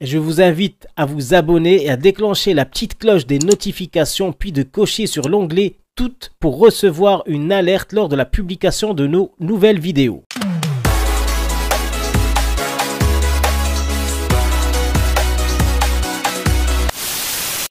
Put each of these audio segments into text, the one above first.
Je vous invite à vous abonner et à déclencher la petite cloche des notifications puis de cocher sur l'onglet Toutes pour recevoir une alerte lors de la publication de nos nouvelles vidéos.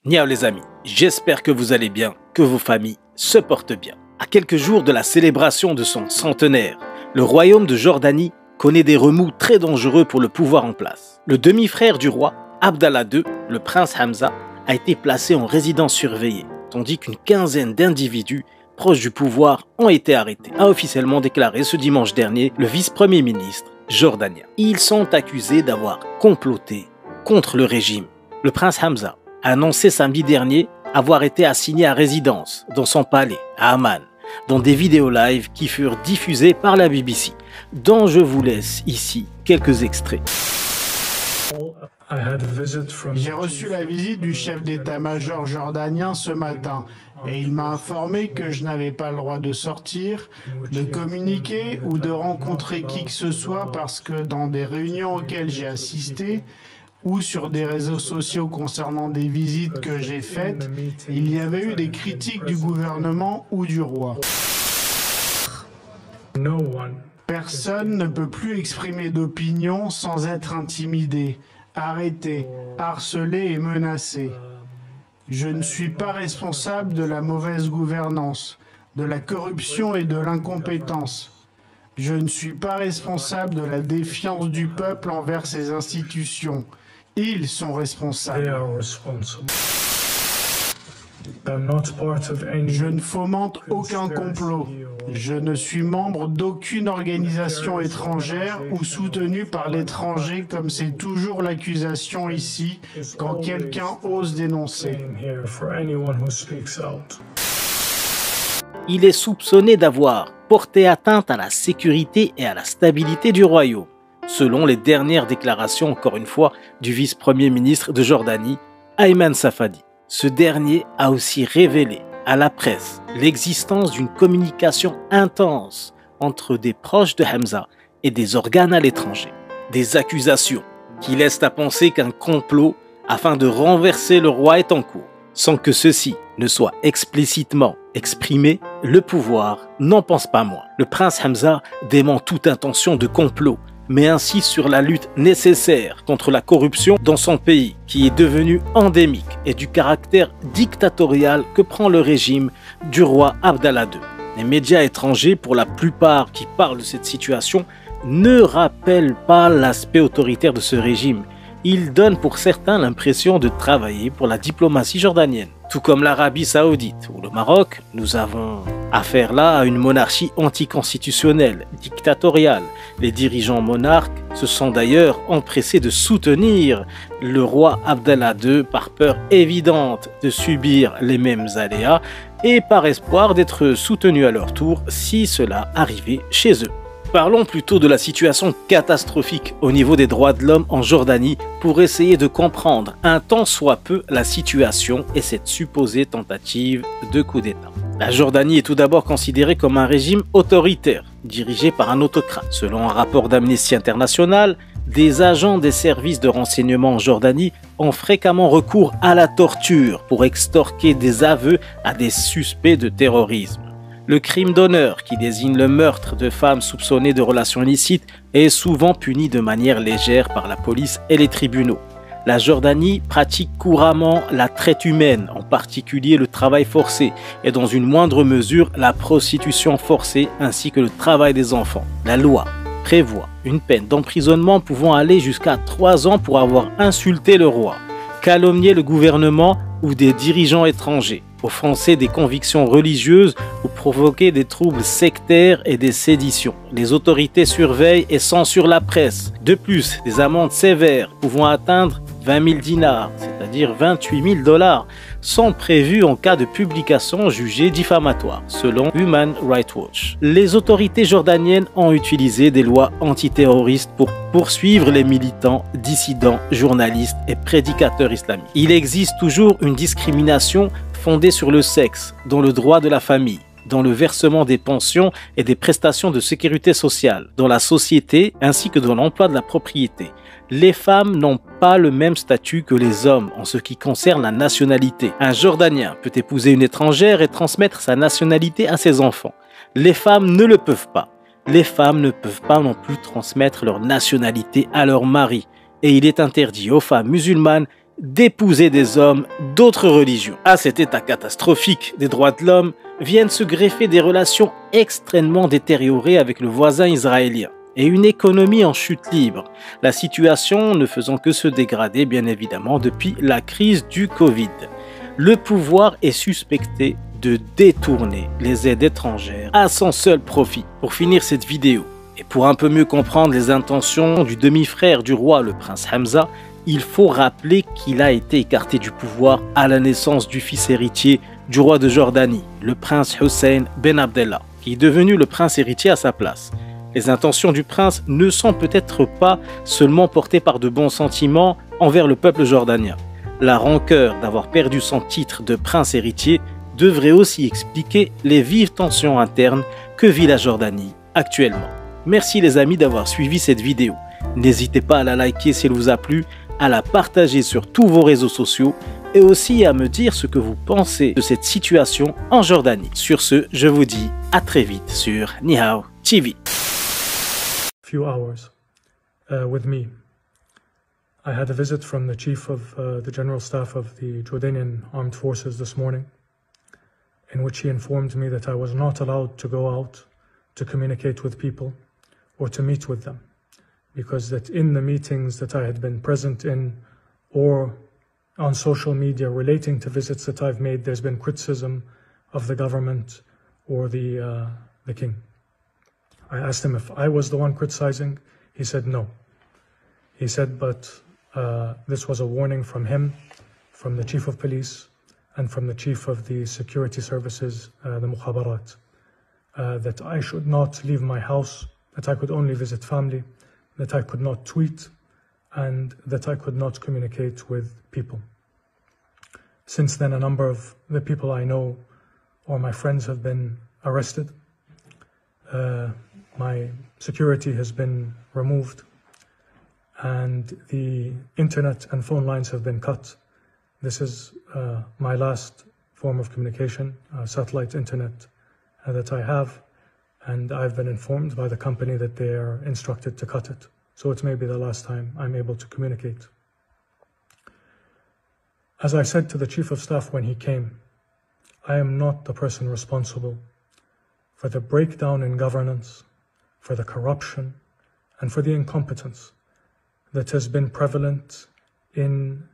Niao les amis, j'espère que vous allez bien, que vos familles se portent bien. À quelques jours de la célébration de son centenaire, le royaume de Jordanie connaît des remous très dangereux pour le pouvoir en place. Le demi-frère du roi, Abdallah II, le prince Hamza, a été placé en résidence surveillée, tandis qu'une quinzaine d'individus proches du pouvoir ont été arrêtés, a officiellement déclaré ce dimanche dernier le vice-premier ministre jordanien. Ils sont accusés d'avoir comploté contre le régime. Le prince Hamza a annoncé samedi dernier avoir été assigné à résidence dans son palais à Amman, dans des vidéos live qui furent diffusées par la BBC, dont je vous laisse ici quelques extraits. J'ai reçu la visite du chef d'état-major jordanien ce matin et il m'a informé que je n'avais pas le droit de sortir, de communiquer ou de rencontrer qui que ce soit parce que dans des réunions auxquelles j'ai assisté, ou sur des réseaux sociaux concernant des visites que j'ai faites, il y avait eu des critiques du gouvernement ou du roi. Personne ne peut plus exprimer d'opinion sans être intimidé, arrêté, harcelé et menacé. Je ne suis pas responsable de la mauvaise gouvernance, de la corruption et de l'incompétence. Je ne suis pas responsable de la défiance du peuple envers ses institutions. Ils sont responsables. Je ne fomente aucun complot. Je ne suis membre d'aucune organisation étrangère ou soutenue par l'étranger comme c'est toujours l'accusation ici quand quelqu'un ose dénoncer. Il est soupçonné d'avoir porté atteinte à la sécurité et à la stabilité du royaume selon les dernières déclarations, encore une fois, du vice-premier ministre de Jordanie, Ayman Safadi. Ce dernier a aussi révélé à la presse l'existence d'une communication intense entre des proches de Hamza et des organes à l'étranger. Des accusations qui laissent à penser qu'un complot afin de renverser le roi est en cours. Sans que ceci ne soit explicitement exprimé, le pouvoir n'en pense pas moins. Le prince Hamza dément toute intention de complot mais insiste sur la lutte nécessaire contre la corruption dans son pays, qui est devenu endémique, et du caractère dictatorial que prend le régime du roi Abdallah II. Les médias étrangers, pour la plupart qui parlent de cette situation, ne rappellent pas l'aspect autoritaire de ce régime. Ils donnent pour certains l'impression de travailler pour la diplomatie jordanienne. Tout comme l'Arabie saoudite ou le Maroc, nous avons affaire là à une monarchie anticonstitutionnelle, dictatoriale. Les dirigeants monarques se sont d'ailleurs empressés de soutenir le roi Abdallah II par peur évidente de subir les mêmes aléas et par espoir d'être soutenus à leur tour si cela arrivait chez eux. Parlons plutôt de la situation catastrophique au niveau des droits de l'homme en Jordanie pour essayer de comprendre un tant soit peu la situation et cette supposée tentative de coup d'État. La Jordanie est tout d'abord considérée comme un régime autoritaire, dirigé par un autocrate. Selon un rapport d'Amnesty International, des agents des services de renseignement en Jordanie ont fréquemment recours à la torture pour extorquer des aveux à des suspects de terrorisme. Le crime d'honneur, qui désigne le meurtre de femmes soupçonnées de relations illicites, est souvent puni de manière légère par la police et les tribunaux. La Jordanie pratique couramment la traite humaine, en particulier le travail forcé, et dans une moindre mesure la prostitution forcée ainsi que le travail des enfants. La loi prévoit une peine d'emprisonnement pouvant aller jusqu'à 3 ans pour avoir insulté le roi, calomnié le gouvernement ou des dirigeants étrangers, offenser des convictions religieuses ou provoquer des troubles sectaires et des séditions. Les autorités surveillent et censurent la presse. De plus, des amendes sévères pouvant atteindre 20 000 dinars, c'est-à-dire 28 000 dollars, sont prévues en cas de publication jugée diffamatoire, selon Human Rights Watch. Les autorités jordaniennes ont utilisé des lois antiterroristes pour poursuivre les militants, dissidents, journalistes et prédicateurs islamiques. Il existe toujours une discrimination fondée sur le sexe, dans le droit de la famille, dans le versement des pensions et des prestations de sécurité sociale, dans la société ainsi que dans l'emploi de la propriété. Les femmes n'ont pas le même statut que les hommes en ce qui concerne la nationalité. Un Jordanien peut épouser une étrangère et transmettre sa nationalité à ses enfants. Les femmes ne le peuvent pas. Les femmes ne peuvent pas non plus transmettre leur nationalité à leur mari. Et il est interdit aux femmes musulmanes d'épouser des hommes d'autres religions. À cet état catastrophique des droits de l'homme viennent se greffer des relations extrêmement détériorées avec le voisin israélien et une économie en chute libre, la situation ne faisant que se dégrader bien évidemment depuis la crise du Covid. Le pouvoir est suspecté de détourner les aides étrangères à son seul profit. Pour finir cette vidéo, et pour un peu mieux comprendre les intentions du demi-frère du roi, le prince Hamza, il faut rappeler qu'il a été écarté du pouvoir à la naissance du fils héritier du roi de Jordanie, le prince Hussein Ben Abdallah, qui est devenu le prince héritier à sa place. Les intentions du prince ne sont peut-être pas seulement portées par de bons sentiments envers le peuple jordanien. La rancœur d'avoir perdu son titre de prince héritier devrait aussi expliquer les vives tensions internes que vit la Jordanie actuellement. Merci les amis d'avoir suivi cette vidéo. N'hésitez pas à la liker si elle vous a plu, à la partager sur tous vos réseaux sociaux et aussi à me dire ce que vous pensez de cette situation en Jordanie. Sur ce, je vous dis à très vite sur Nihao TV. Few hours uh, with me. I had a visit from the Chief of uh, the General Staff of the Jordanian Armed Forces this morning, in which he informed me that I was not allowed to go out to communicate with people or to meet with them, because that in the meetings that I had been present in or on social media relating to visits that I've made, there's been criticism of the government or the, uh, the king. I asked him if I was the one criticizing. He said no. He said, but uh, this was a warning from him, from the chief of police, and from the chief of the security services, uh, the Mukhabarat, uh, that I should not leave my house, that I could only visit family, that I could not tweet, and that I could not communicate with people. Since then, a number of the people I know or my friends have been arrested. Uh, my security has been removed and the internet and phone lines have been cut. This is uh, my last form of communication, uh, satellite internet uh, that I have, and I've been informed by the company that they are instructed to cut it. So it may be the last time I'm able to communicate. As I said to the Chief of Staff when he came, I am not the person responsible for the breakdown in governance for the corruption, and for the incompetence that has been prevalent in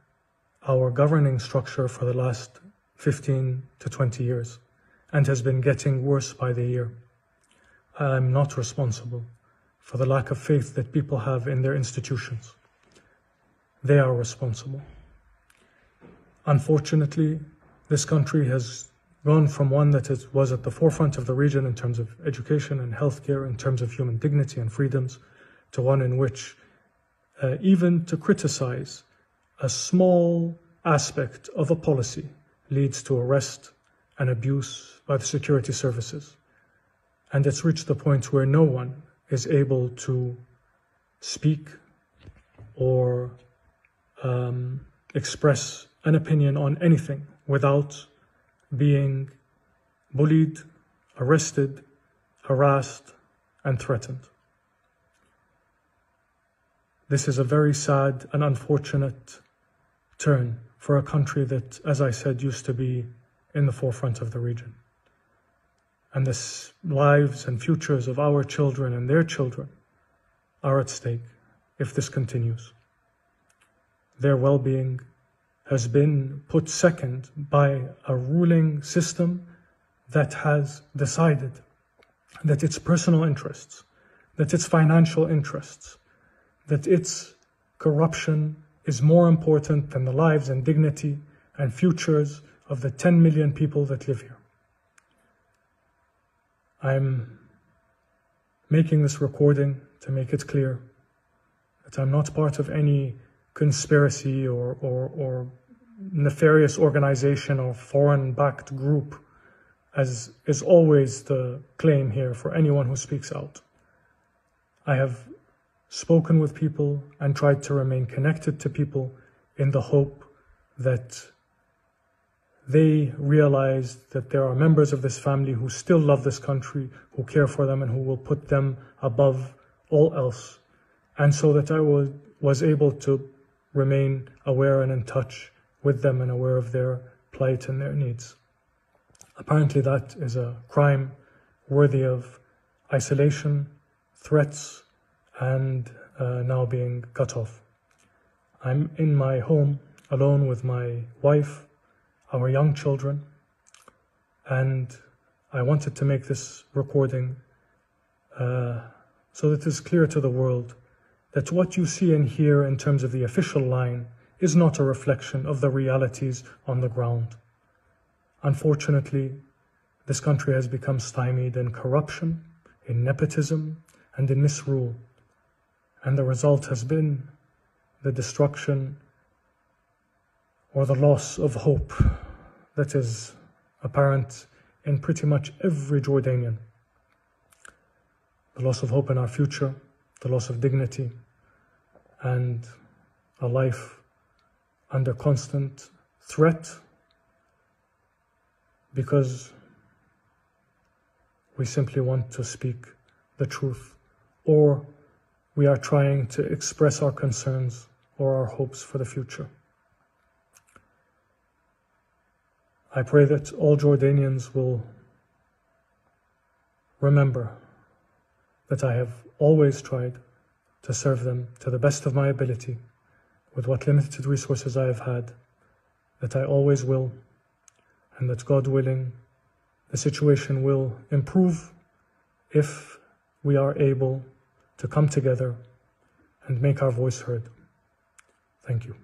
our governing structure for the last 15 to 20 years and has been getting worse by the year. I'm not responsible for the lack of faith that people have in their institutions. They are responsible. Unfortunately, this country has gone from one that is, was at the forefront of the region in terms of education and healthcare, in terms of human dignity and freedoms, to one in which uh, even to criticize a small aspect of a policy leads to arrest and abuse by the security services. And it's reached the point where no one is able to speak or um, express an opinion on anything without being bullied, arrested, harassed, and threatened. This is a very sad and unfortunate turn for a country that, as I said, used to be in the forefront of the region. And the lives and futures of our children and their children are at stake if this continues. Their well being, has been put second by a ruling system that has decided that its personal interests, that its financial interests, that its corruption is more important than the lives and dignity and futures of the 10 million people that live here. I'm making this recording to make it clear that I'm not part of any conspiracy or, or, or nefarious organization or foreign backed group, as is always the claim here for anyone who speaks out. I have spoken with people, and tried to remain connected to people in the hope that they realize that there are members of this family who still love this country, who care for them, and who will put them above all else. And so that I was, was able to remain aware and in touch with them and aware of their plight and their needs. Apparently, that is a crime worthy of isolation, threats, and uh, now being cut off. I'm in my home alone with my wife, our young children, and I wanted to make this recording uh, so that it's clear to the world that what you see and hear in terms of the official line is not a reflection of the realities on the ground. Unfortunately, this country has become stymied in corruption, in nepotism, and in misrule. And the result has been the destruction or the loss of hope that is apparent in pretty much every Jordanian. The loss of hope in our future, the loss of dignity, and a life under constant threat because we simply want to speak the truth or we are trying to express our concerns or our hopes for the future. I pray that all Jordanians will remember that I have always tried to serve them to the best of my ability with what limited resources I have had, that I always will, and that God willing, the situation will improve if we are able to come together and make our voice heard. Thank you.